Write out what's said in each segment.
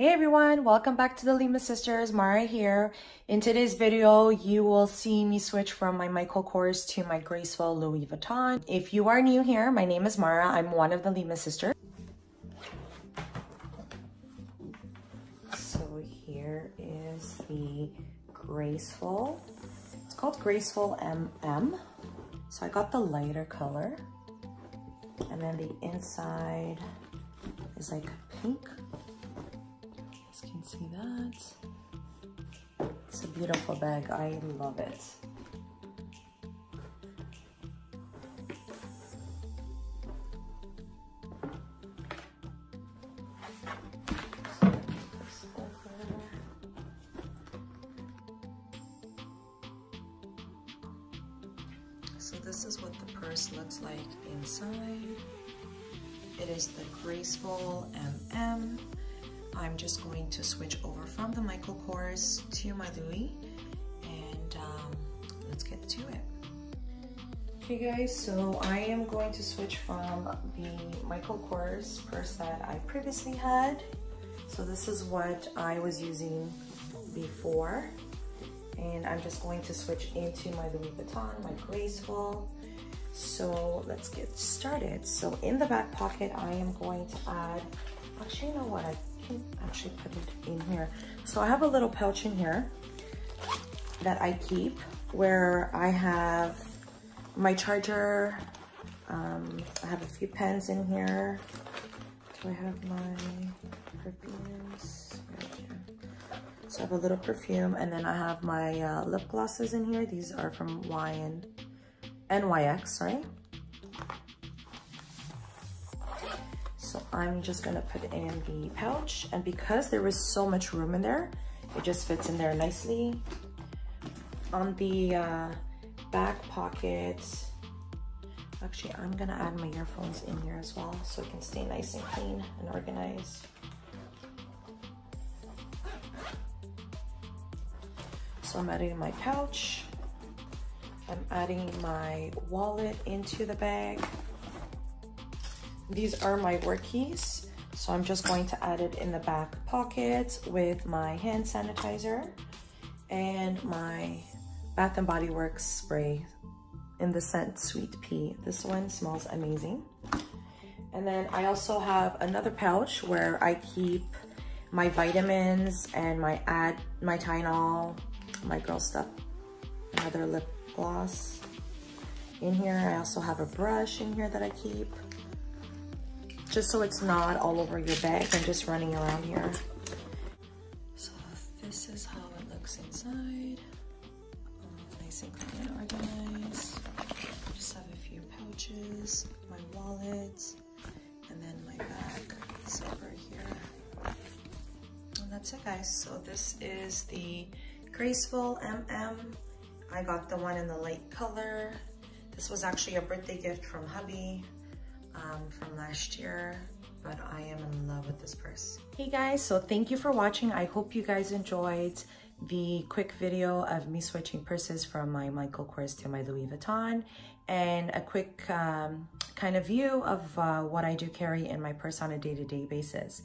Hey everyone, welcome back to the Lima Sisters, Mara here. In today's video, you will see me switch from my Michael Kors to my graceful Louis Vuitton. If you are new here, my name is Mara. I'm one of the Lima Sisters. So here is the graceful. It's called Graceful MM. So I got the lighter color. And then the inside is like pink can see that. It's a beautiful bag. I love it. So this is what the purse looks like inside. It is the Graceful MM. I'm just going to switch over from the Michael Kors to my Louis and um, let's get to it. Okay guys, so I am going to switch from the Michael Kors purse that I previously had. So this is what I was using before. And I'm just going to switch into my Louis Vuitton, my Graceful. So let's get started. So in the back pocket, I am going to add, actually, you know what? I can actually put it in here. So I have a little pouch in here that I keep where I have my charger. Um, I have a few pens in here. Do I have my perfumes? So I have a little perfume and then I have my uh, lip glosses in here. These are from YN, NYX, sorry. So I'm just gonna put in the pouch and because there is so much room in there, it just fits in there nicely. On the uh, back pocket, actually I'm gonna add my earphones in here as well so it can stay nice and clean and organized. So I'm adding my pouch. I'm adding my wallet into the bag. These are my work keys. So I'm just going to add it in the back pocket with my hand sanitizer and my Bath & Body Works spray in the scent Sweet Pea. This one smells amazing. And then I also have another pouch where I keep my vitamins and my ad, my Tylenol, my girl stuff, another lip gloss in here. I also have a brush in here that I keep just so it's not all over your bag and just running around here. So this is how it looks inside. Nice and clean and organized. Just have a few pouches, my wallet, and then my bag is over here. And that's it guys. So this is the Graceful MM. I got the one in the light color. This was actually a birthday gift from hubby um, from last year, but I am in love with this purse. Hey guys, so thank you for watching. I hope you guys enjoyed the quick video of me switching purses from my Michael Kors to my Louis Vuitton and a quick um, kind of view of uh, what I do carry in my purse on a day-to-day -day basis.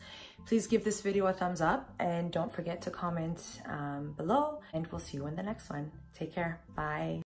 Please give this video a thumbs up and don't forget to comment um, below and we'll see you in the next one. Take care. Bye.